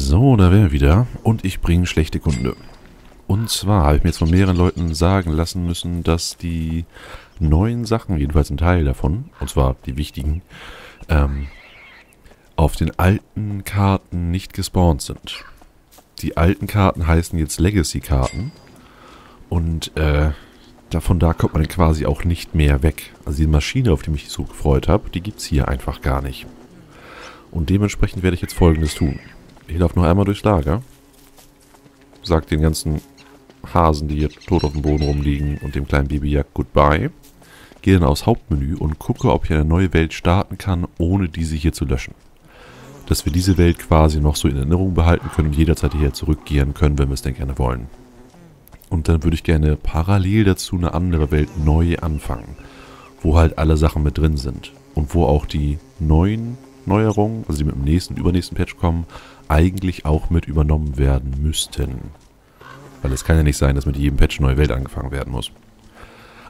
So, da wären wir wieder. Und ich bringe schlechte Kunde. Und zwar habe ich mir jetzt von mehreren Leuten sagen lassen müssen, dass die neuen Sachen, jedenfalls ein Teil davon, und zwar die wichtigen, ähm, auf den alten Karten nicht gespawnt sind. Die alten Karten heißen jetzt Legacy-Karten. Und äh, davon da kommt man quasi auch nicht mehr weg. Also die Maschine, auf die mich so gefreut habe, die gibt es hier einfach gar nicht. Und dementsprechend werde ich jetzt folgendes tun. Ich laufe noch einmal durchs Lager. Sag den ganzen Hasen, die hier tot auf dem Boden rumliegen und dem kleinen Babyjak Goodbye. Gehe dann aufs Hauptmenü und gucke, ob ich eine neue Welt starten kann, ohne diese hier zu löschen. Dass wir diese Welt quasi noch so in Erinnerung behalten können und jederzeit hierher zurückgehen können, wenn wir es denn gerne wollen. Und dann würde ich gerne parallel dazu eine andere Welt neu anfangen, wo halt alle Sachen mit drin sind. Und wo auch die neuen Neuerungen, also die mit dem nächsten übernächsten Patch kommen, eigentlich auch mit übernommen werden müssten. Weil es kann ja nicht sein, dass mit jedem Patch eine neue Welt angefangen werden muss.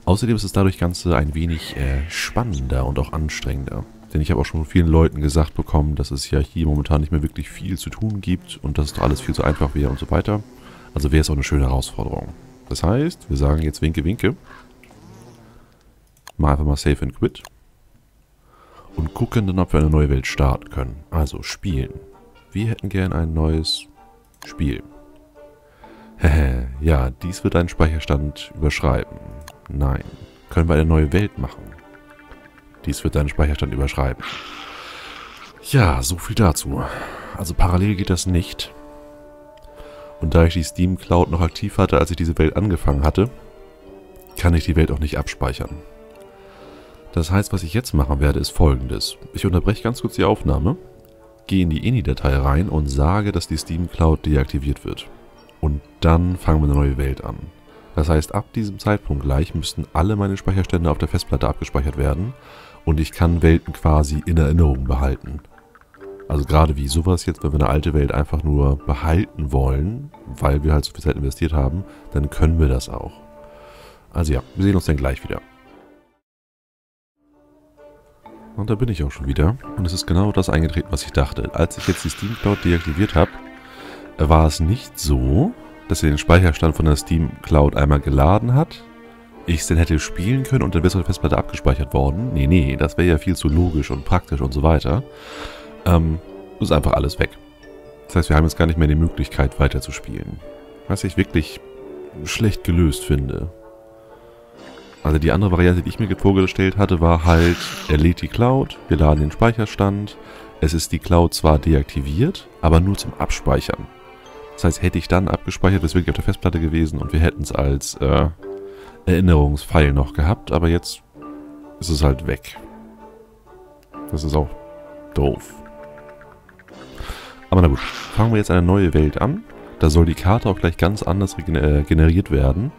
Außerdem ist es dadurch Ganze ein wenig äh, spannender und auch anstrengender. Denn ich habe auch schon von vielen Leuten gesagt bekommen, dass es ja hier momentan nicht mehr wirklich viel zu tun gibt und dass es doch alles viel zu einfach wäre und so weiter. Also wäre es auch eine schöne Herausforderung. Das heißt, wir sagen jetzt Winke, Winke. Mal einfach mal Save and Quit. Und gucken dann, ob wir eine neue Welt starten können. Also spielen. Wir hätten gern ein neues Spiel. ja, dies wird einen Speicherstand überschreiben. Nein. Können wir eine neue Welt machen? Dies wird deinen Speicherstand überschreiben. Ja, so viel dazu. Also parallel geht das nicht. Und da ich die Steam Cloud noch aktiv hatte, als ich diese Welt angefangen hatte, kann ich die Welt auch nicht abspeichern. Das heißt, was ich jetzt machen werde, ist folgendes. Ich unterbreche ganz kurz die Aufnahme, gehe in die INI-Datei rein und sage, dass die Steam Cloud deaktiviert wird. Und dann fangen wir eine neue Welt an. Das heißt, ab diesem Zeitpunkt gleich müssten alle meine Speicherstände auf der Festplatte abgespeichert werden und ich kann Welten quasi in Erinnerung behalten. Also gerade wie sowas jetzt, wenn wir eine alte Welt einfach nur behalten wollen, weil wir halt so viel Zeit investiert haben, dann können wir das auch. Also ja, wir sehen uns dann gleich wieder. Und da bin ich auch schon wieder. Und es ist genau das eingetreten, was ich dachte. Als ich jetzt die Steam Cloud deaktiviert habe, war es nicht so, dass er den Speicherstand von der Steam Cloud einmal geladen hat, ich es dann hätte spielen können und dann wäre es auf der Festplatte abgespeichert worden. Nee, nee, das wäre ja viel zu logisch und praktisch und so weiter. Ähm, ist einfach alles weg. Das heißt, wir haben jetzt gar nicht mehr die Möglichkeit weiterzuspielen. Was ich wirklich schlecht gelöst finde. Also die andere Variante, die ich mir vorgestellt hatte, war halt, er lädt die Cloud, wir laden den Speicherstand, es ist die Cloud zwar deaktiviert, aber nur zum Abspeichern. Das heißt, hätte ich dann abgespeichert, wäre es wirklich auf der Festplatte gewesen und wir hätten es als äh, Erinnerungspfeil noch gehabt, aber jetzt ist es halt weg. Das ist auch doof. Aber na gut, fangen wir jetzt eine neue Welt an. Da soll die Karte auch gleich ganz anders generiert werden.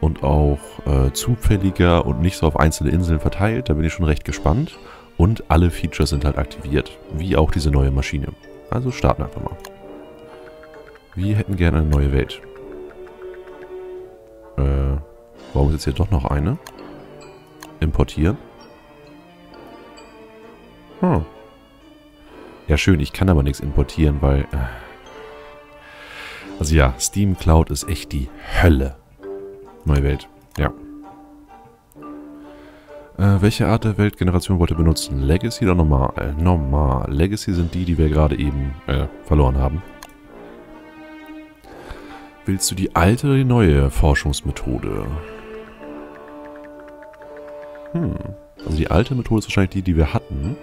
Und auch äh, zufälliger und nicht so auf einzelne Inseln verteilt. Da bin ich schon recht gespannt. Und alle Features sind halt aktiviert. Wie auch diese neue Maschine. Also starten einfach mal. Wir hätten gerne eine neue Welt. Äh, warum ist jetzt hier doch noch eine? Importieren. Hm. Ja, schön, ich kann aber nichts importieren, weil... Äh also ja, Steam Cloud ist echt die Hölle. Neue Welt, ja. Äh, welche Art der Weltgeneration wollt ihr benutzen? Legacy oder normal? Normal. Legacy sind die, die wir gerade eben äh, verloren haben. Willst du die alte oder die neue Forschungsmethode? Hm. Also die alte Methode ist wahrscheinlich die, die wir hatten.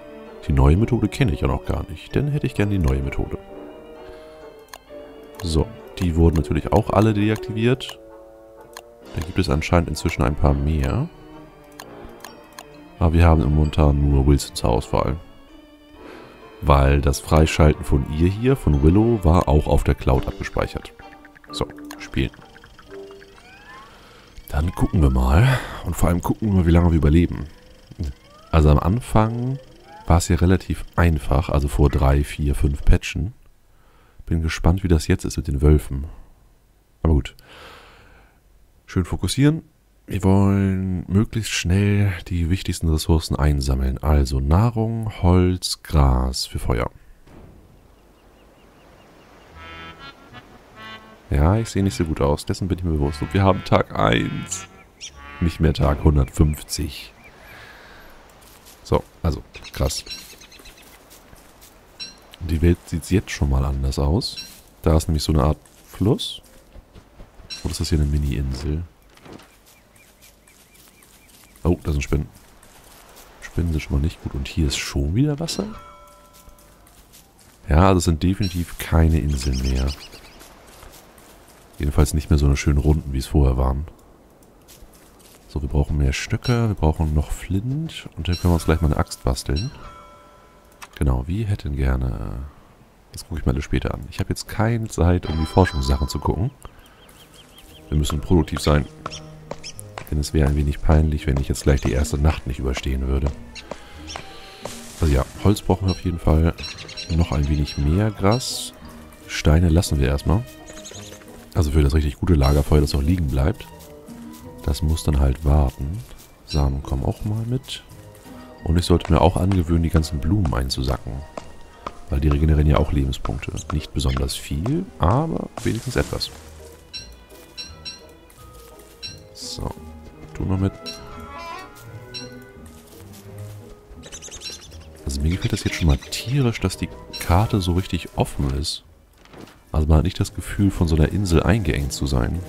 Die neue Methode kenne ich ja noch gar nicht. Dann hätte ich gerne die neue Methode. So, die wurden natürlich auch alle deaktiviert. Da gibt es anscheinend inzwischen ein paar mehr. Aber wir haben momentan nur Wilson zur Auswahl. Weil das Freischalten von ihr hier, von Willow, war auch auf der Cloud abgespeichert. So, spielen. Dann gucken wir mal. Und vor allem gucken wir mal, wie lange wir überleben. Also am Anfang war es hier relativ einfach, also vor drei, vier, fünf Patchen. Bin gespannt, wie das jetzt ist mit den Wölfen. Aber gut. Schön fokussieren. Wir wollen möglichst schnell die wichtigsten Ressourcen einsammeln. Also Nahrung, Holz, Gras für Feuer. Ja, ich sehe nicht so gut aus. Dessen bin ich mir bewusst. Und wir haben Tag 1. Nicht mehr Tag 150. So, also, krass. Die Welt sieht jetzt schon mal anders aus. Da ist nämlich so eine Art Fluss. Oder ist das hier eine Mini-Insel? Oh, da sind Spinnen. Spinnen sind schon mal nicht gut. Und hier ist schon wieder Wasser? Ja, es sind definitiv keine Inseln mehr. Jedenfalls nicht mehr so eine schöne Runden, wie es vorher waren. So, wir brauchen mehr Stöcke, wir brauchen noch Flint und dann können wir uns gleich mal eine Axt basteln. Genau, wir hätten gerne... Das gucke ich mir alle später an. Ich habe jetzt keine Zeit, um die Forschungssachen zu gucken. Wir müssen produktiv sein. Denn es wäre ein wenig peinlich, wenn ich jetzt gleich die erste Nacht nicht überstehen würde. Also ja, Holz brauchen wir auf jeden Fall. Noch ein wenig mehr Gras. Steine lassen wir erstmal. Also für das richtig gute Lagerfeuer, das auch liegen bleibt. Das muss dann halt warten. Samen kommen auch mal mit. Und ich sollte mir auch angewöhnen, die ganzen Blumen einzusacken. Weil die regenerieren ja auch Lebenspunkte. Nicht besonders viel, aber wenigstens etwas. So, du noch mit. Also mir gefällt das jetzt schon mal tierisch, dass die Karte so richtig offen ist. Also man hat nicht das Gefühl, von so einer Insel eingeengt zu sein.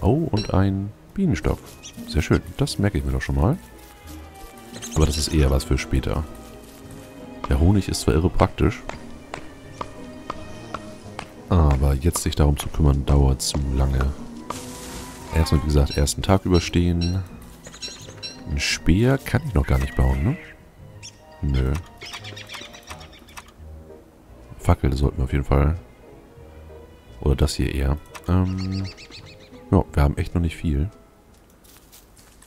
Oh, und ein Bienenstock. Sehr schön. Das merke ich mir doch schon mal. Aber das ist eher was für später. Der Honig ist zwar irre praktisch. Aber jetzt sich darum zu kümmern, dauert zu lange. Erstmal, wie gesagt, ersten Tag überstehen. Ein Speer kann ich noch gar nicht bauen, ne? Nö. Fackel sollten wir auf jeden Fall. Oder das hier eher. Ähm, ja, wir haben echt noch nicht viel.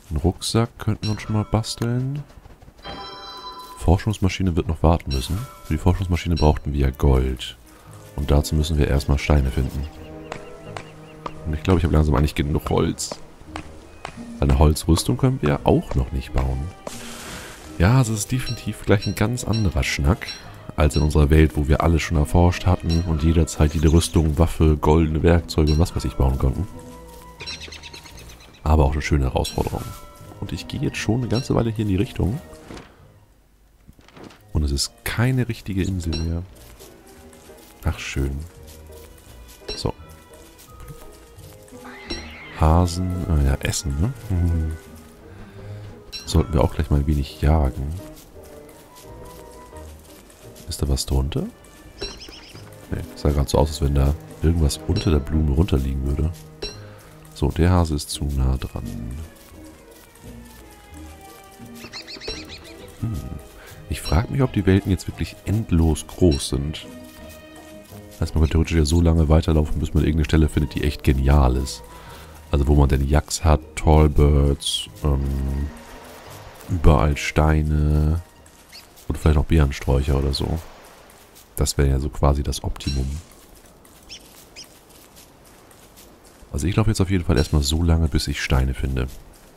Einen Rucksack könnten wir uns schon mal basteln. Forschungsmaschine wird noch warten müssen. Für die Forschungsmaschine brauchten wir ja Gold. Und dazu müssen wir erstmal Steine finden. Und ich glaube, ich habe langsam eigentlich genug Holz. Eine Holzrüstung können wir auch noch nicht bauen. Ja, es ist definitiv gleich ein ganz anderer Schnack als in unserer Welt, wo wir alles schon erforscht hatten und jederzeit jede Rüstung, Waffe, goldene Werkzeuge und was weiß ich bauen konnten. Aber auch eine schöne Herausforderung. Und ich gehe jetzt schon eine ganze Weile hier in die Richtung. Und es ist keine richtige Insel mehr. Ach, schön. Hasen, äh, ja, Essen, ne? Hm. Sollten wir auch gleich mal ein wenig jagen. Ist da was drunter? Ne, sah gerade so aus, als wenn da irgendwas unter der Blume runterliegen würde. So, der Hase ist zu nah dran. Hm. Ich frage mich, ob die Welten jetzt wirklich endlos groß sind. Heißt, man kann theoretisch ja so lange weiterlaufen, bis man irgendeine Stelle findet, die echt genial ist. Also wo man denn Yaks hat, Tallbirds, ähm, überall Steine, und vielleicht noch Beerensträucher oder so. Das wäre ja so quasi das Optimum. Also ich laufe jetzt auf jeden Fall erstmal so lange, bis ich Steine finde.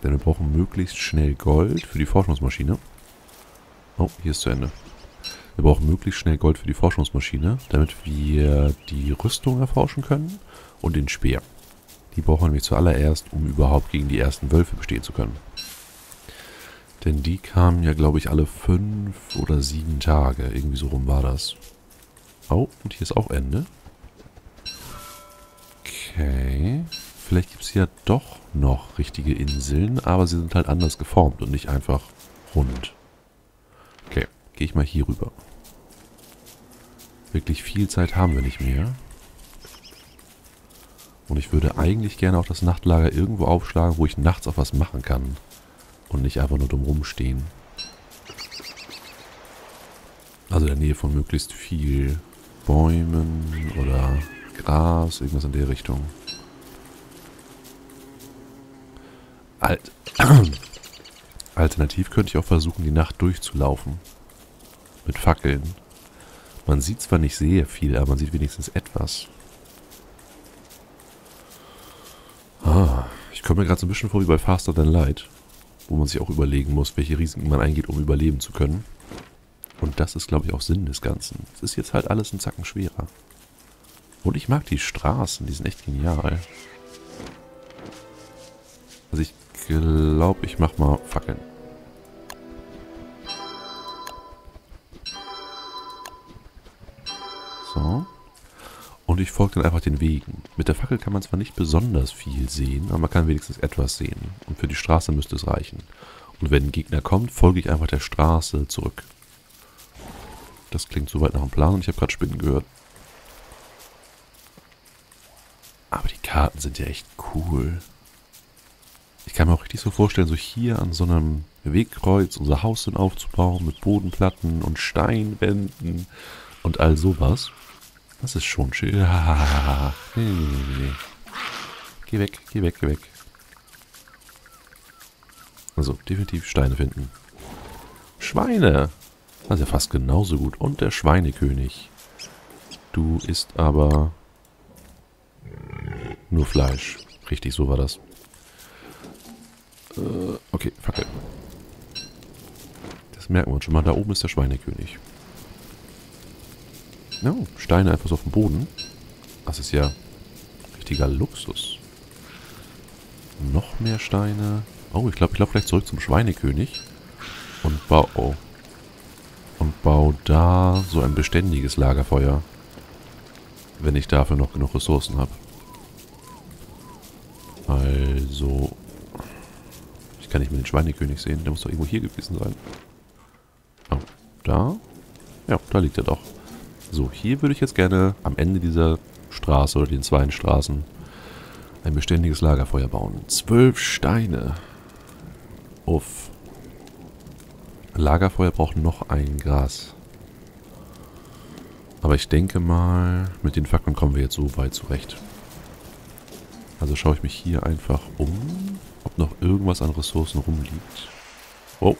Denn wir brauchen möglichst schnell Gold für die Forschungsmaschine. Oh, hier ist zu Ende. Wir brauchen möglichst schnell Gold für die Forschungsmaschine, damit wir die Rüstung erforschen können und den Speer. Die brauchen wir nämlich zuallererst, um überhaupt gegen die ersten Wölfe bestehen zu können. Denn die kamen ja, glaube ich, alle fünf oder sieben Tage. Irgendwie so rum war das. Oh, und hier ist auch Ende. Okay. Vielleicht gibt es ja doch noch richtige Inseln, aber sie sind halt anders geformt und nicht einfach rund. Okay, gehe ich mal hier rüber. Wirklich viel Zeit haben wir nicht mehr. Und ich würde eigentlich gerne auch das Nachtlager irgendwo aufschlagen, wo ich nachts auch was machen kann und nicht einfach nur dumm rumstehen. Also in der Nähe von möglichst viel Bäumen oder Gras, irgendwas in der Richtung. Alt Alternativ könnte ich auch versuchen, die Nacht durchzulaufen. Mit Fackeln. Man sieht zwar nicht sehr viel, aber man sieht wenigstens etwas. Ah, ich komme mir gerade so ein bisschen vor wie bei Faster Than Light wo man sich auch überlegen muss, welche Risiken man eingeht, um überleben zu können. Und das ist, glaube ich, auch Sinn des Ganzen. Es ist jetzt halt alles ein Zacken schwerer. Und ich mag die Straßen, die sind echt genial. Also ich glaube, ich mach mal Fackeln. Und ich folge dann einfach den Wegen. Mit der Fackel kann man zwar nicht besonders viel sehen, aber man kann wenigstens etwas sehen. Und für die Straße müsste es reichen. Und wenn ein Gegner kommt, folge ich einfach der Straße zurück. Das klingt soweit nach einem Plan und ich habe gerade Spinnen gehört. Aber die Karten sind ja echt cool. Ich kann mir auch richtig so vorstellen, so hier an so einem Wegkreuz unser Haus dann aufzubauen mit Bodenplatten und Steinwänden und all sowas. Das ist schon schön. Nee, nee. Geh weg, geh weg, geh weg. Also, definitiv Steine finden. Schweine! Das ist ja fast genauso gut. Und der Schweinekönig. Du isst aber nur Fleisch. Richtig, so war das. Äh, okay, Fackel. Das merken wir uns schon mal. Da oben ist der Schweinekönig. Oh, Steine einfach so auf dem Boden. Das ist ja richtiger Luxus. Noch mehr Steine. Oh, ich glaube, ich laufe gleich zurück zum Schweinekönig. Und baue... Oh. Und baue da so ein beständiges Lagerfeuer. Wenn ich dafür noch genug Ressourcen habe. Also... Ich kann nicht mehr den Schweinekönig sehen. Der muss doch irgendwo hier gewesen sein. Oh, da? Ja, da liegt er doch. So, hier würde ich jetzt gerne am Ende dieser Straße oder den zwei Straßen ein beständiges Lagerfeuer bauen. Zwölf Steine. Uff. Lagerfeuer braucht noch ein Gras. Aber ich denke mal, mit den Fackeln kommen wir jetzt so weit zurecht. Also schaue ich mich hier einfach um, ob noch irgendwas an Ressourcen rumliegt. Oh.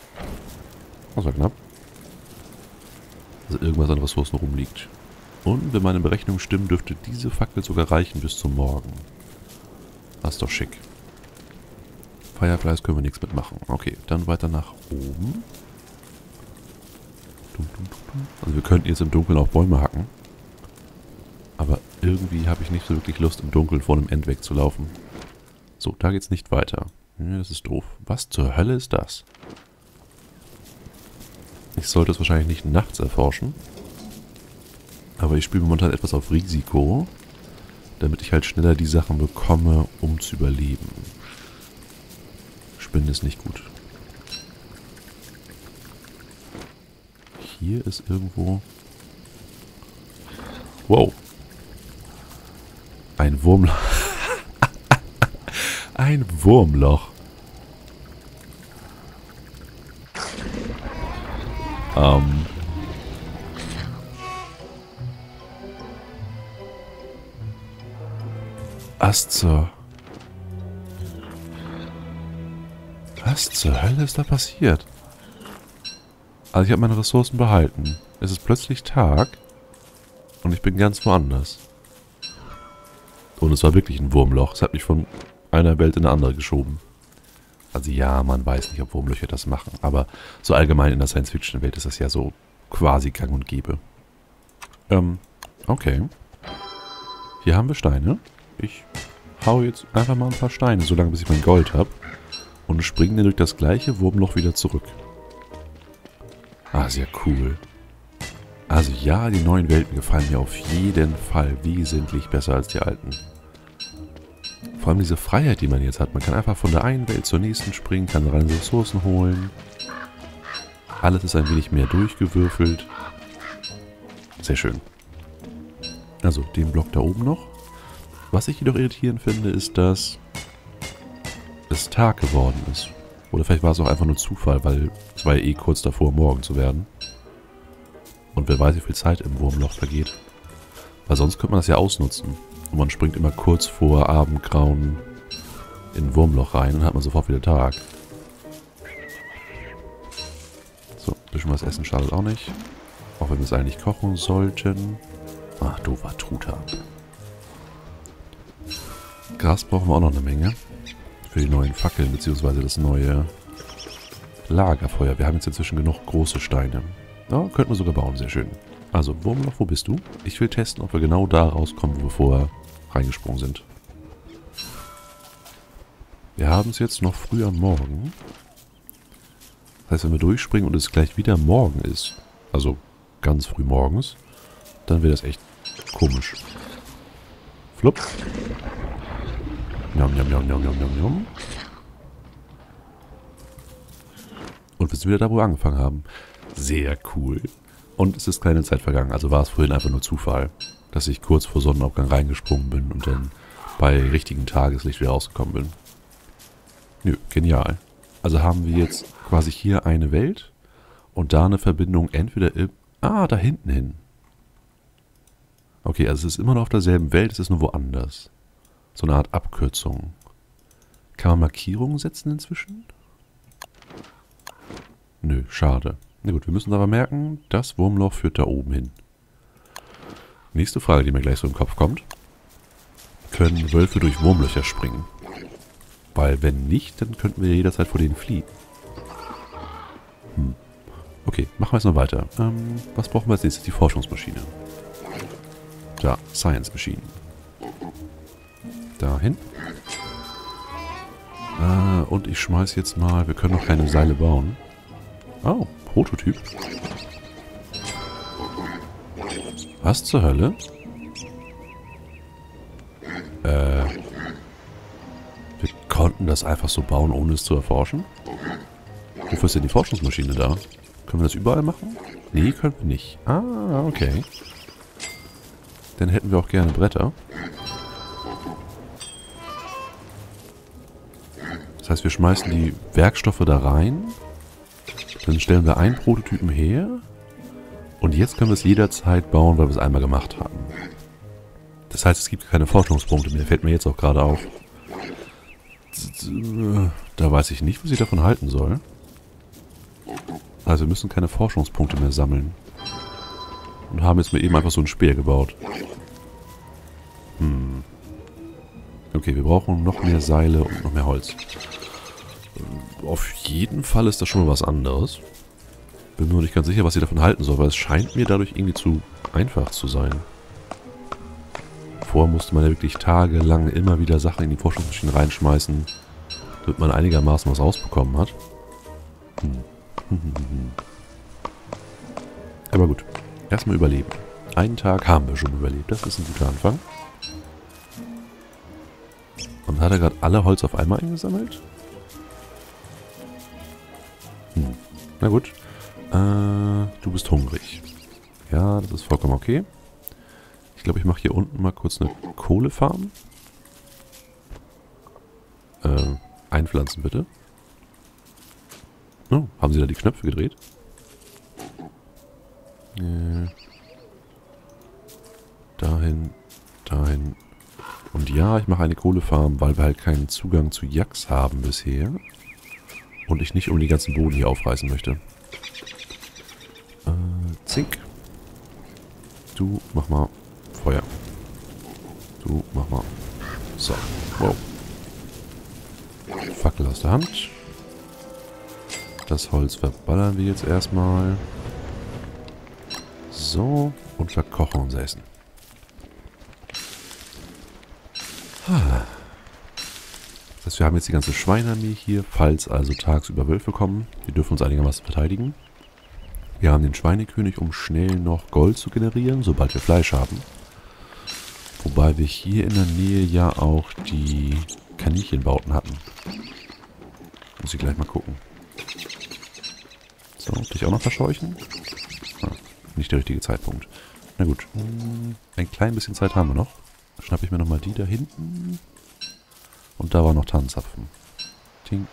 Das war knapp also irgendwas an Ressourcen rumliegt. Und wenn meine Berechnungen stimmen, dürfte diese Fackel sogar reichen bis zum Morgen. Das ist doch schick. Fireflies können wir nichts mitmachen. Okay, dann weiter nach oben. Also wir könnten jetzt im Dunkeln auch Bäume hacken. Aber irgendwie habe ich nicht so wirklich Lust, im Dunkeln vor einem End wegzulaufen. So, da geht's nicht weiter. Das ist doof. Was zur Hölle ist das? Ich sollte es wahrscheinlich nicht nachts erforschen. Aber ich spiele momentan etwas auf Risiko, damit ich halt schneller die Sachen bekomme, um zu überleben. Spinnen ist nicht gut. Hier ist irgendwo... Wow. Ein Wurmloch. Ein Wurmloch. Ähm. Zur... Was zur Hölle ist da passiert? Also ich habe meine Ressourcen behalten. Es ist plötzlich Tag und ich bin ganz woanders. Und es war wirklich ein Wurmloch. Es hat mich von einer Welt in eine andere geschoben. Also ja, man weiß nicht, ob Wurmlöcher das machen, aber so allgemein in der Science-Fiction-Welt ist das ja so quasi gang und gäbe. Ähm, okay. Hier haben wir Steine. Ich hau jetzt einfach mal ein paar Steine, solange bis ich mein Gold habe. Und springe dann durch das gleiche Wurmloch wieder zurück. Ah, sehr cool. Also ja, die neuen Welten gefallen mir auf jeden Fall wesentlich besser als die alten. Vor allem diese Freiheit, die man jetzt hat. Man kann einfach von der einen Welt zur nächsten springen, kann rein Ressourcen holen. Alles ist ein wenig mehr durchgewürfelt. Sehr schön. Also, den Block da oben noch. Was ich jedoch irritierend finde, ist, dass es Tag geworden ist. Oder vielleicht war es auch einfach nur Zufall, weil es war ja eh kurz davor, morgen zu werden. Und wer weiß, wie viel Zeit im Wurmloch vergeht. Weil sonst könnte man das ja ausnutzen. Und man springt immer kurz vor Abendgrauen in ein Wurmloch rein und hat man sofort wieder Tag. So, ein bisschen was essen schadet auch nicht. Auch wenn wir es eigentlich kochen sollten. Ach, doofer Truthahn. Gras brauchen wir auch noch eine Menge. Für die neuen Fackeln, beziehungsweise das neue Lagerfeuer. Wir haben jetzt inzwischen genug große Steine. Ja, könnten wir sogar bauen, sehr schön. Also, Wurmloch, wo bist du? Ich will testen, ob wir genau da rauskommen, wo wir vorher reingesprungen sind. Wir haben es jetzt noch früh am Morgen. Das heißt, wenn wir durchspringen und es gleich wieder morgen ist, also ganz früh morgens, dann wäre das echt komisch. Flupp. Njam, njam, njam, njam, njam, njam, njam. Und wir sind wieder da, wo wir angefangen haben. Sehr cool. Und es ist keine Zeit vergangen, also war es vorhin einfach nur Zufall, dass ich kurz vor Sonnenaufgang reingesprungen bin und dann bei richtigen Tageslicht wieder rausgekommen bin. Nö, genial. Also haben wir jetzt quasi hier eine Welt und da eine Verbindung entweder im... Ah, da hinten hin. Okay, also es ist immer noch auf derselben Welt, es ist nur woanders. So eine Art Abkürzung. Kann man Markierungen setzen inzwischen? Nö, schade. Na gut, wir müssen aber merken, das Wurmloch führt da oben hin. Nächste Frage, die mir gleich so im Kopf kommt. Können Wölfe durch Wurmlöcher springen? Weil wenn nicht, dann könnten wir jederzeit vor denen fliehen. Hm. Okay, machen wir jetzt noch weiter. Ähm, was brauchen wir als nächstes? Die Forschungsmaschine. Da, Science Machine. Dahin. Äh, und ich schmeiß jetzt mal, wir können noch keine Seile bauen. Oh, Prototyp. Was zur Hölle? Äh. Wir konnten das einfach so bauen, ohne es zu erforschen? Wofür ist denn die Forschungsmaschine da? Können wir das überall machen? Nee, können wir nicht. Ah, okay. Dann hätten wir auch gerne Bretter. Das heißt, wir schmeißen die Werkstoffe da rein dann stellen wir einen Prototypen her. Und jetzt können wir es jederzeit bauen, weil wir es einmal gemacht haben. Das heißt, es gibt keine Forschungspunkte mehr. Fällt mir jetzt auch gerade auf. Da weiß ich nicht, was ich davon halten soll. Also wir müssen keine Forschungspunkte mehr sammeln. Und haben jetzt mal eben einfach so einen Speer gebaut. Hm. Okay, wir brauchen noch mehr Seile und noch mehr Holz auf jeden Fall ist das schon mal was anderes. Bin nur nicht ganz sicher, was ich davon halten soll, weil es scheint mir dadurch irgendwie zu einfach zu sein. Vorher musste man ja wirklich tagelang immer wieder Sachen in die Forschungsmaschine reinschmeißen, damit man einigermaßen was rausbekommen hat. Hm. Aber gut, erstmal überleben. Einen Tag haben wir schon überlebt, das ist ein guter Anfang. Und hat er gerade alle Holz auf einmal eingesammelt? Na gut. Äh, du bist hungrig. Ja, das ist vollkommen okay. Ich glaube, ich mache hier unten mal kurz eine Kohlefarm. Äh, einpflanzen bitte. Oh, haben sie da die Knöpfe gedreht? Äh, dahin, dahin. Und ja, ich mache eine Kohlefarm, weil wir halt keinen Zugang zu Jacks haben bisher. Und ich nicht um die ganzen Boden hier aufreißen möchte. Zink. Du mach mal Feuer. Du mach mal. So. Wow. Fackel aus der Hand. Das Holz verballern wir jetzt erstmal. So. Und verkochen unser Essen. Ah. Das heißt, wir haben jetzt die ganze Schweinarmee hier, falls also tagsüber Wölfe kommen. Die dürfen uns einigermaßen verteidigen. Wir haben den Schweinekönig, um schnell noch Gold zu generieren, sobald wir Fleisch haben. Wobei wir hier in der Nähe ja auch die Kaninchenbauten hatten. Muss ich gleich mal gucken. So, dich auch noch verscheuchen? Ah, nicht der richtige Zeitpunkt. Na gut, ein klein bisschen Zeit haben wir noch. Schnappe ich mir nochmal die da hinten. Und da war noch Tannenzapfen. Ting.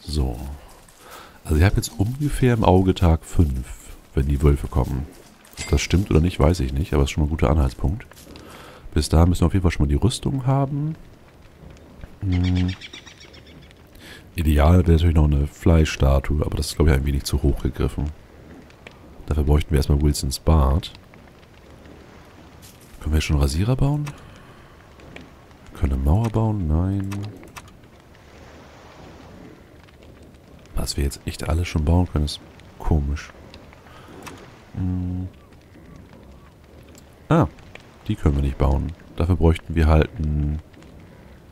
So. Also ich habe jetzt ungefähr im Auge Tag 5, wenn die Wölfe kommen. Ob das stimmt oder nicht, weiß ich nicht, aber es ist schon mal ein guter Anhaltspunkt. Bis dahin müssen wir auf jeden Fall schon mal die Rüstung haben. Hm. Ideal wäre natürlich noch eine Fleischstatue, aber das ist glaube ich ein wenig zu hoch gegriffen. Dafür bräuchten wir erstmal Wilsons Bart. Können wir schon Rasierer bauen? Können eine Mauer bauen? Nein. Was wir jetzt echt alles schon bauen können, ist komisch. Hm. Ah, die können wir nicht bauen. Dafür bräuchten wir halt ein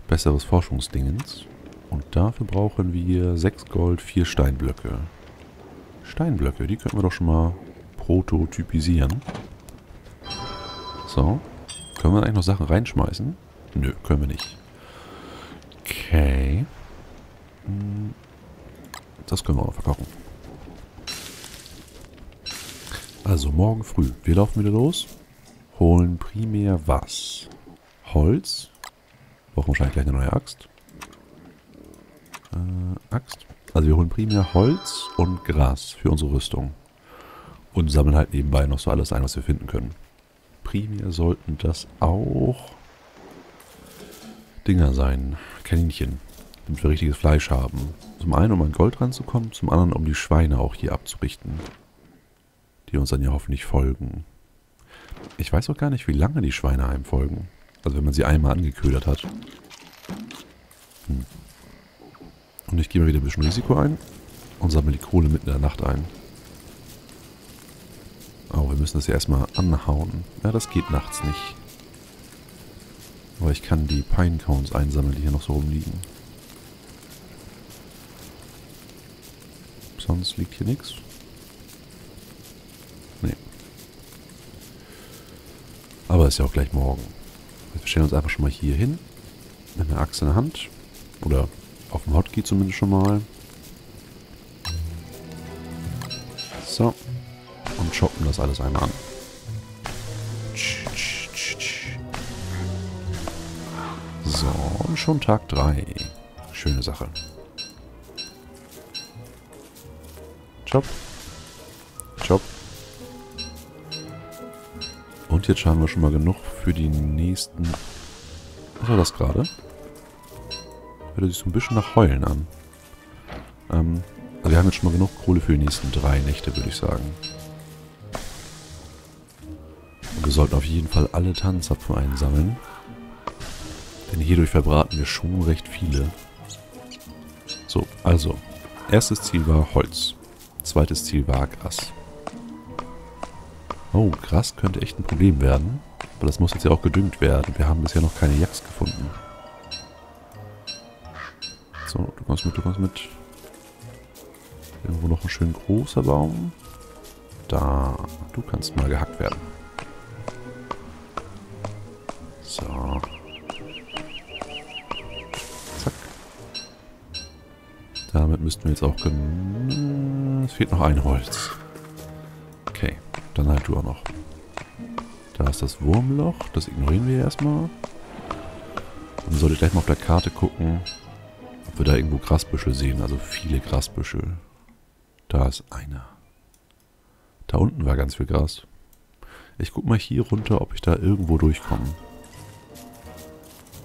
besseres Forschungsdingens. Und dafür brauchen wir 6 Gold, 4 Steinblöcke. Steinblöcke, die könnten wir doch schon mal prototypisieren. So. Können wir eigentlich noch Sachen reinschmeißen? Nö, können wir nicht. Okay. Hm. Das können wir auch noch verkochen. Also morgen früh. Wir laufen wieder los. Holen primär was? Holz. Brauchen wahrscheinlich gleich eine neue Axt. Äh, Axt. Also wir holen primär Holz und Gras für unsere Rüstung. Und sammeln halt nebenbei noch so alles ein, was wir finden können. Primär sollten das auch Dinger sein. Kaninchen. Damit wir richtiges Fleisch haben. Zum einen, um an Gold ranzukommen, zum anderen, um die Schweine auch hier abzurichten die uns dann ja hoffentlich folgen. Ich weiß auch gar nicht, wie lange die Schweine einem folgen. Also wenn man sie einmal angeködert hat. Hm. Und ich gehe mal wieder ein bisschen Risiko ein und sammle die Kohle mitten in der Nacht ein. Oh, wir müssen das ja erstmal anhauen. Ja, das geht nachts nicht. Aber ich kann die Pine Cones einsammeln, die hier noch so rumliegen. Sonst liegt hier nichts. Aber ist ja auch gleich morgen. Wir stellen uns einfach schon mal hier hin. Mit einer Axt in der Hand. Oder auf dem Hotkey zumindest schon mal. So. Und choppen das alles einmal an. So, und schon Tag 3. Schöne Sache. Jetzt haben wir schon mal genug für die nächsten... Was war das gerade? Hört sich so ein bisschen nach Heulen an. Ähm, also wir haben jetzt schon mal genug Kohle für die nächsten drei Nächte, würde ich sagen. Und wir sollten auf jeden Fall alle Tannenzapfen einsammeln. Denn hierdurch verbraten wir schon recht viele. So, also. Erstes Ziel war Holz. Zweites Ziel war Gras. Oh, Gras könnte echt ein Problem werden. Aber das muss jetzt ja auch gedüngt werden. Wir haben bisher noch keine Jacks gefunden. So, du kommst mit, du kommst mit. Irgendwo noch ein schön großer Baum. Da, du kannst mal gehackt werden. So. Zack. Damit müssten wir jetzt auch... Es fehlt noch ein Holz. Dann halt du auch noch. Da ist das Wurmloch. Das ignorieren wir erstmal. Dann sollte ich gleich mal auf der Karte gucken, ob wir da irgendwo Grasbüschel sehen. Also viele Grasbüschel. Da ist einer. Da unten war ganz viel Gras. Ich guck mal hier runter, ob ich da irgendwo durchkomme.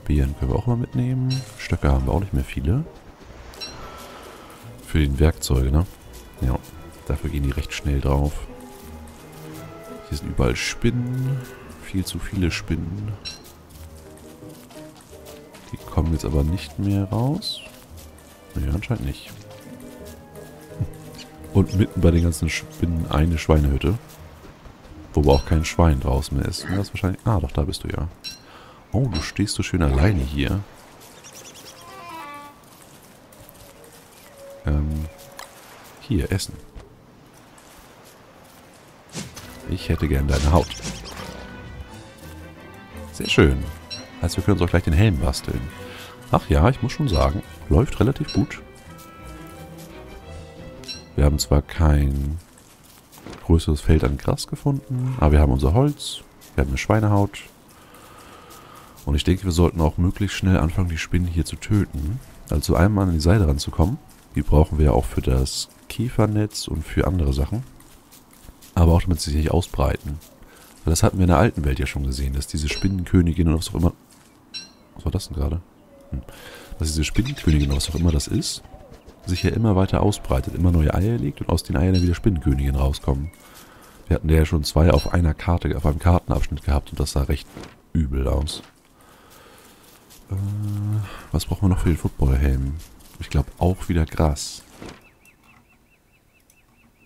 Beeren können wir auch mal mitnehmen. Stöcke haben wir auch nicht mehr viele. Für den Werkzeuge, ne? Ja, dafür gehen die recht schnell drauf. Sind überall Spinnen. Viel zu viele Spinnen. Die kommen jetzt aber nicht mehr raus. Nee, anscheinend nicht. Und mitten bei den ganzen Spinnen eine Schweinehütte. Wo aber auch kein Schwein draußen mehr ist. das ist wahrscheinlich... Ah, doch, da bist du ja. Oh, du stehst so schön alleine hier. Ähm, hier, Essen. Ich hätte gern deine Haut. Sehr schön. Also wir können uns auch gleich den Helm basteln. Ach ja, ich muss schon sagen, läuft relativ gut. Wir haben zwar kein größeres Feld an Gras gefunden, aber wir haben unser Holz, wir haben eine Schweinehaut. Und ich denke, wir sollten auch möglichst schnell anfangen, die Spinnen hier zu töten. Also einmal an die Seite ranzukommen. Die brauchen wir ja auch für das Käfernetz und für andere Sachen aber auch damit sie sich nicht ausbreiten. Weil das hatten wir in der alten Welt ja schon gesehen, dass diese Spinnenkönigin und was auch immer... Was war das denn gerade? Hm. Dass diese Spinnenkönigin, was auch immer das ist, sich ja immer weiter ausbreitet, immer neue Eier legt und aus den Eiern dann wieder Spinnenkönigin rauskommen. Wir hatten ja schon zwei auf einer Karte, auf einem Kartenabschnitt gehabt und das sah recht übel aus. Äh, was brauchen wir noch für den Footballhelm? Ich glaube auch wieder Gras.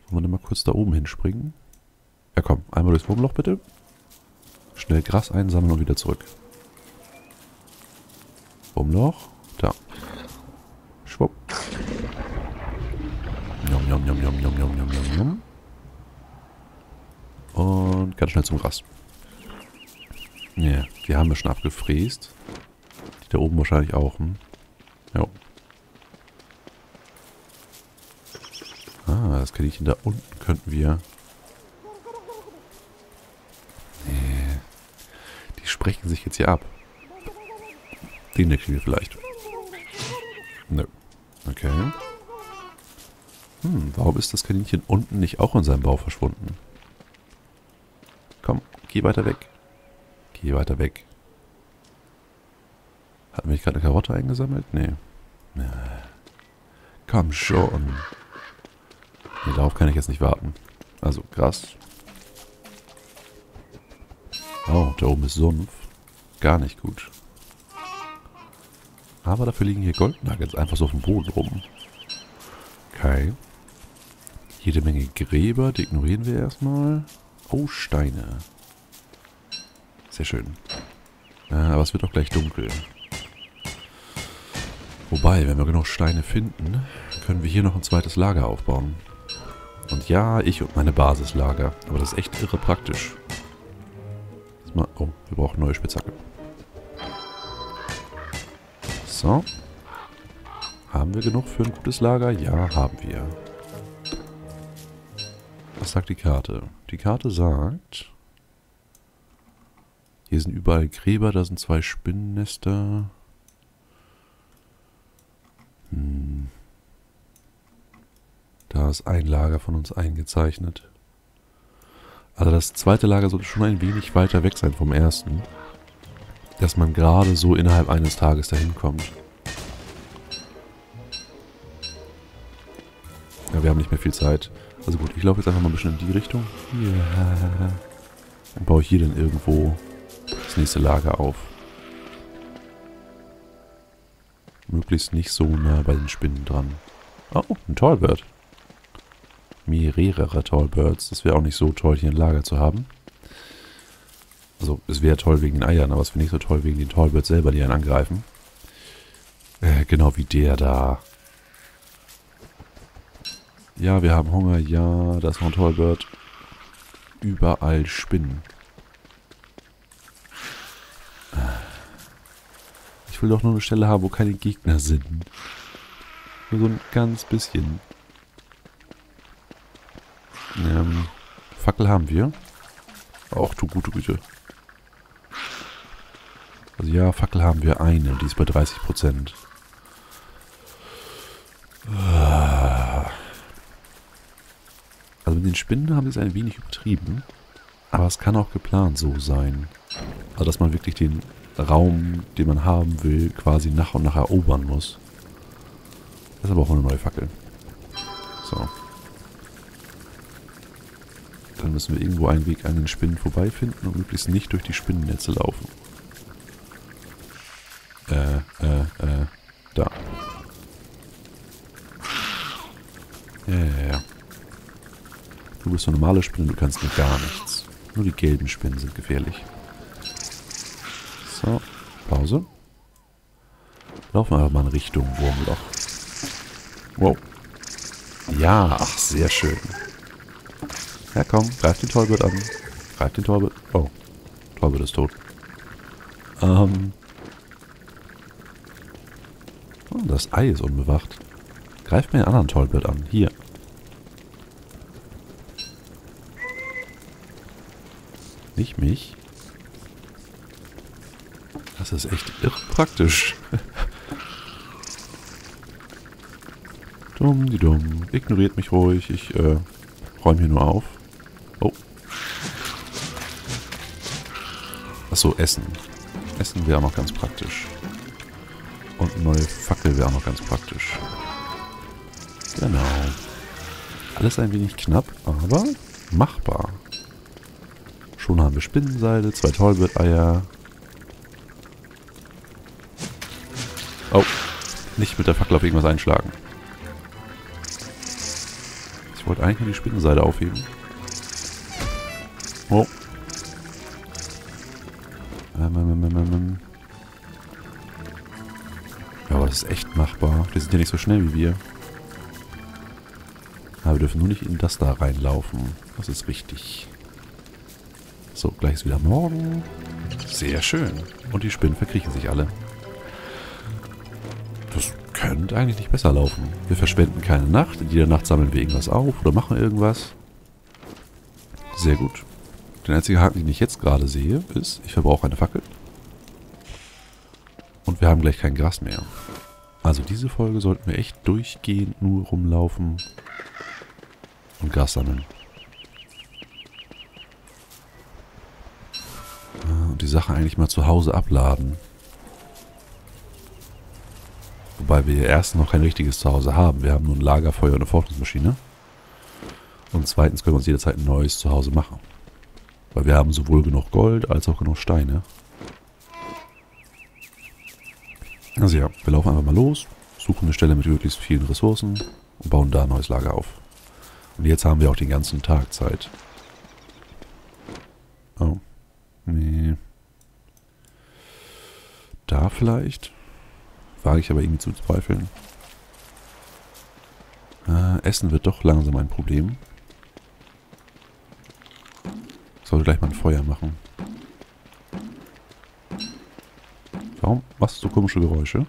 Wollen wir denn mal kurz da oben hinspringen? Ja komm, einmal durchs Wurmloch bitte. Schnell Gras einsammeln und wieder zurück. Wurmloch. Da. Schwupp. Njom, njom, njom, njom, njom, njom, njom, njom. Und ganz schnell zum Gras. Ja, yeah, die haben wir schon abgefräst. Die da oben wahrscheinlich auch. Hm? Ja. Ah, das Kaninchen da unten könnten wir... Nee. Die sprechen sich jetzt hier ab. Den kriegen wir vielleicht. Nö. Okay. Hm, warum ist das Kaninchen unten nicht auch in seinem Bau verschwunden? Komm, geh weiter weg. Geh weiter weg. Hatten wir gerade eine Karotte eingesammelt? Nee. Komm schon. Nee, darauf kann ich jetzt nicht warten. Also, Gras. Oh, da oben ist Sumpf. Gar nicht gut. Aber dafür liegen hier Goldnuggets einfach so auf dem Boden rum. Okay. Jede Menge Gräber, die ignorieren wir erstmal. Oh, Steine. Sehr schön. Äh, aber es wird auch gleich dunkel. Wobei, wenn wir genug Steine finden, können wir hier noch ein zweites Lager aufbauen. Und ja, ich und meine Basislager. Aber das ist echt irre praktisch. Oh, wir brauchen neue Spitzhacke. So. Haben wir genug für ein gutes Lager? Ja, haben wir. Was sagt die Karte? Die Karte sagt... Hier sind überall Gräber, da sind zwei Spinnennester. Hm. Da ist ein Lager von uns eingezeichnet. Also das zweite Lager sollte schon ein wenig weiter weg sein vom ersten. Dass man gerade so innerhalb eines Tages dahin kommt. Ja, wir haben nicht mehr viel Zeit. Also gut, ich laufe jetzt einfach mal ein bisschen in die Richtung. Hier. Dann baue hier dann irgendwo das nächste Lager auf. Möglichst nicht so nah bei den Spinnen dran. Oh, ein Tallbird. Mehrere Tallbirds. Das wäre auch nicht so toll, hier ein Lager zu haben. Also, es wäre toll wegen den Eiern, aber es wäre nicht so toll wegen den Tallbirds selber, die einen angreifen. Äh, genau wie der da. Ja, wir haben Hunger. Ja, da ist noch ein Tallbird. Überall Spinnen. Ich will doch nur eine Stelle haben, wo keine Gegner sind. Nur so ein ganz bisschen. Ähm, Fackel haben wir. Auch du gute Güte. Also ja, Fackel haben wir eine. Die ist bei 30 Prozent. Also mit den Spinnen haben sie es ein wenig übertrieben. Aber es kann auch geplant so sein. Also dass man wirklich den Raum, den man haben will, quasi nach und nach erobern muss. Das ist aber auch eine neue Fackel. So. Dann müssen wir irgendwo einen Weg an den Spinnen vorbeifinden und möglichst nicht durch die Spinnennetze laufen. Äh, äh, äh, da. Ja, ja, ja. Du bist eine normale Spinne, du kannst mir gar nichts. Nur die gelben Spinnen sind gefährlich. So, Pause. Laufen wir einfach mal in Richtung Wurmloch. Wow. Ja, ach, sehr schön. Ja, komm, greif den Tollbird an. Greif den Tollbird. Oh, Tollbird ist tot. Ähm. Oh, das Ei ist unbewacht. Greif mir den anderen Tollbird an. Hier. Nicht mich. Das ist echt irre praktisch. dumm, die dumm. Ignoriert mich ruhig. Ich äh, räume hier nur auf. Achso, Essen. Essen wäre auch noch ganz praktisch. Und eine neue Fackel wäre auch noch ganz praktisch. Genau. Alles ein wenig knapp, aber machbar. Schon haben wir Spinnenseile, zwei Tollbird-Eier, Oh. Nicht mit der Fackel auf irgendwas einschlagen. Ich wollte eigentlich nur die Spinnenseite aufheben. Machbar. Die sind ja nicht so schnell wie wir. Aber wir dürfen nur nicht in das da reinlaufen. Das ist richtig. So, gleich ist wieder morgen. Sehr schön. Und die Spinnen verkriechen sich alle. Das könnte eigentlich nicht besser laufen. Wir verschwenden keine Nacht. In jeder Nacht sammeln wir irgendwas auf oder machen irgendwas. Sehr gut. Der einzige Haken, den ich jetzt gerade sehe, ist, ich verbrauche eine Fackel. Und wir haben gleich kein Gras mehr. Also diese Folge sollten wir echt durchgehend nur rumlaufen und Gras sammeln. Und die Sache eigentlich mal zu Hause abladen. Wobei wir erstens noch kein richtiges Zuhause haben. Wir haben nur ein Lagerfeuer und eine Forschungsmaschine. Und zweitens können wir uns jederzeit ein neues Zuhause machen. Weil wir haben sowohl genug Gold als auch genug Steine. Also ja, wir laufen einfach mal los, suchen eine Stelle mit möglichst vielen Ressourcen und bauen da ein neues Lager auf. Und jetzt haben wir auch den ganzen Tag Zeit. Oh. Nee. Da vielleicht? Wage ich aber irgendwie zu zweifeln. Äh, Essen wird doch langsam ein Problem. Sollte gleich mal ein Feuer machen. Warum machst du so komische Geräusche?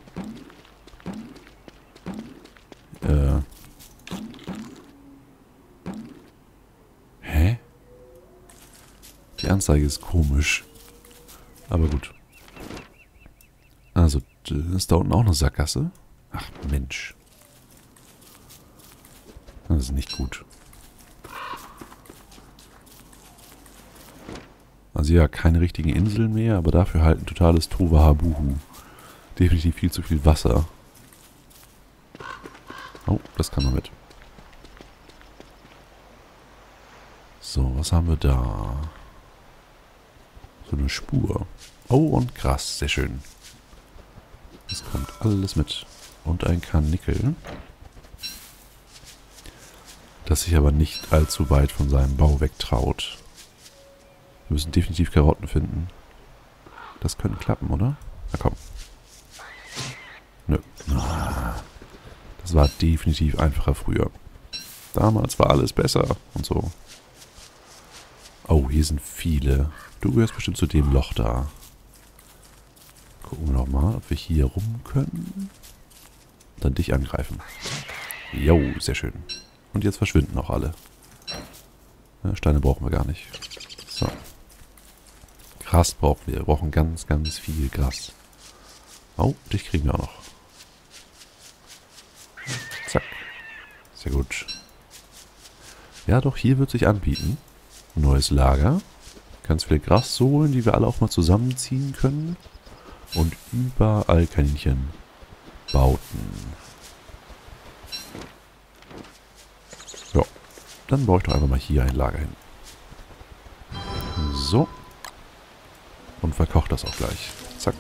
Äh. Hä? Die Anzeige ist komisch. Aber gut. Also, ist da unten auch eine Sackgasse? Ach, Mensch. Das ist nicht gut. Also ja, keine richtigen Inseln mehr, aber dafür halt ein totales Tovahabuhu. Definitiv viel zu viel Wasser. Oh, das kann man mit. So, was haben wir da? So eine Spur. Oh, und Gras. Sehr schön. Das kommt alles mit. Und ein Karnickel. Das sich aber nicht allzu weit von seinem Bau wegtraut. Wir müssen definitiv Karotten finden. Das könnte klappen, oder? Na komm. Nö. Das war definitiv einfacher früher. Damals war alles besser und so. Oh, hier sind viele. Du gehörst bestimmt zu dem Loch da. Gucken wir nochmal, ob wir hier rum können. Dann dich angreifen. Jo, sehr schön. Und jetzt verschwinden auch alle. Steine brauchen wir gar nicht. So. Gras brauchen wir. Wir brauchen ganz, ganz viel Gras. Oh, dich kriegen wir auch noch. Zack. Sehr gut. Ja, doch, hier wird sich anbieten. Neues Lager. Ganz viele Grassohlen, die wir alle auch mal zusammenziehen können. Und überall Kaninchen bauten. Ja, dann baue ich doch einfach mal hier ein Lager hin. So. Und verkocht das auch gleich. Zack.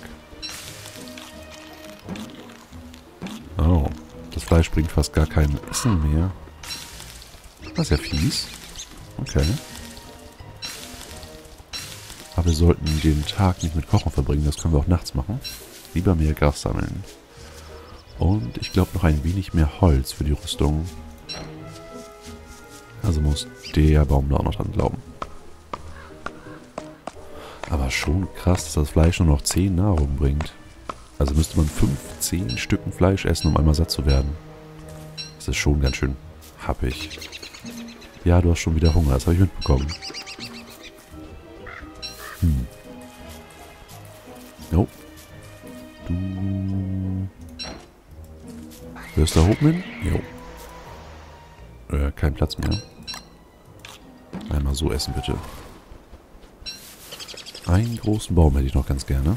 Oh, das Fleisch bringt fast gar kein Essen mehr. Das ist ja fies. Okay. Aber wir sollten den Tag nicht mit Kochen verbringen. Das können wir auch nachts machen. Lieber mehr Gras sammeln. Und ich glaube noch ein wenig mehr Holz für die Rüstung. Also muss der Baum da auch noch dran glauben. Aber schon krass, dass das Fleisch nur noch 10 Nahrung bringt. Also müsste man 15 Stücken Fleisch essen, um einmal satt zu werden. Das ist schon ganz schön happig. Ja, du hast schon wieder Hunger, das habe ich mitbekommen. Hm. No. Du... Hörst du da oben hin? Jo. Äh, kein Platz mehr. Einmal so essen, bitte. Einen großen Baum hätte ich noch ganz gerne.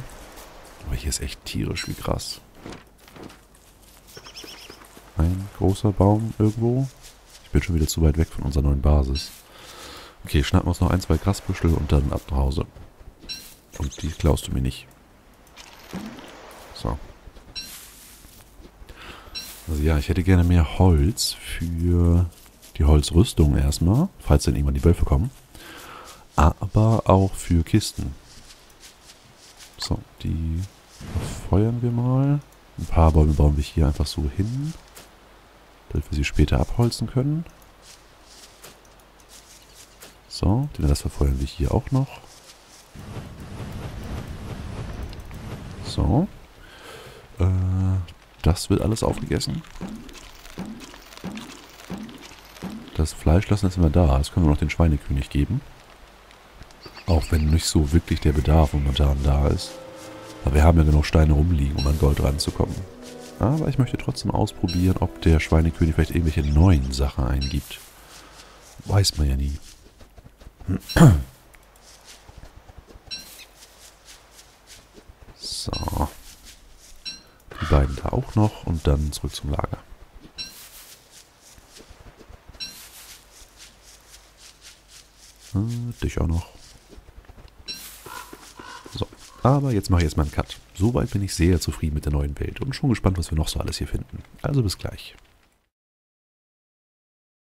Aber hier ist echt tierisch wie krass. Ein großer Baum irgendwo. Ich bin schon wieder zu weit weg von unserer neuen Basis. Okay, schnappen wir uns noch ein, zwei Grasbüschel und dann ab nach Hause. Und die klaust du mir nicht. So. Also ja, ich hätte gerne mehr Holz für die Holzrüstung erstmal, falls dann irgendwann die Wölfe kommen. aber auch für Kisten. So, die feuern wir mal. Ein paar Bäume bauen wir hier einfach so hin, damit wir sie später abholzen können. So, den Rest verfeuern wir hier auch noch. So. Äh, das wird alles aufgegessen. Das Fleisch lassen wir da. Das können wir noch den Schweinekönig geben. Auch wenn nicht so wirklich der Bedarf momentan da ist. Aber wir haben ja genug Steine rumliegen, um an Gold ranzukommen. Aber ich möchte trotzdem ausprobieren, ob der Schweinekönig vielleicht irgendwelche neuen Sachen eingibt. Weiß man ja nie. So. Die beiden da auch noch und dann zurück zum Lager. Äh, dich auch noch. Aber jetzt mache ich erstmal einen Cut. Soweit bin ich sehr zufrieden mit der neuen Welt und schon gespannt, was wir noch so alles hier finden. Also bis gleich.